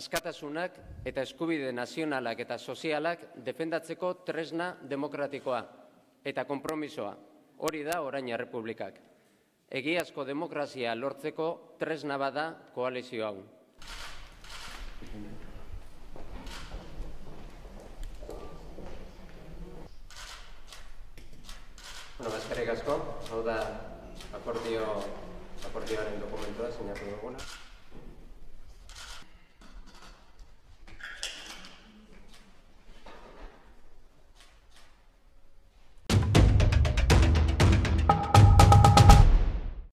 askatasunak eta eskubide nazionalak eta sozialak defendatzeko tresna demokratikoa eta konpromisoa. Hori da orain errepublikak. Egiazko demokrazia lortzeko tresna bada koalizio hau. Bueno, eskerrik asko, hau da akordio, akordioaren dokumentua, sinatu duguna.